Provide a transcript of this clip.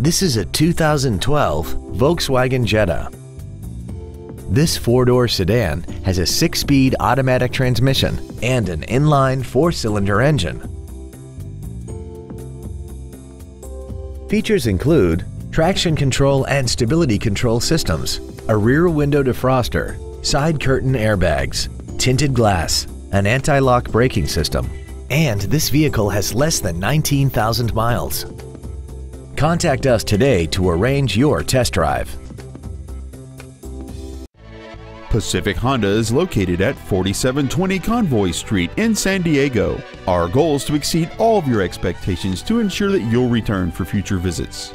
This is a 2012 Volkswagen Jetta. This four-door sedan has a six-speed automatic transmission and an inline four-cylinder engine. Features include traction control and stability control systems, a rear window defroster, side curtain airbags, tinted glass, an anti-lock braking system, and this vehicle has less than 19,000 miles. Contact us today to arrange your test drive. Pacific Honda is located at 4720 Convoy Street in San Diego. Our goal is to exceed all of your expectations to ensure that you'll return for future visits.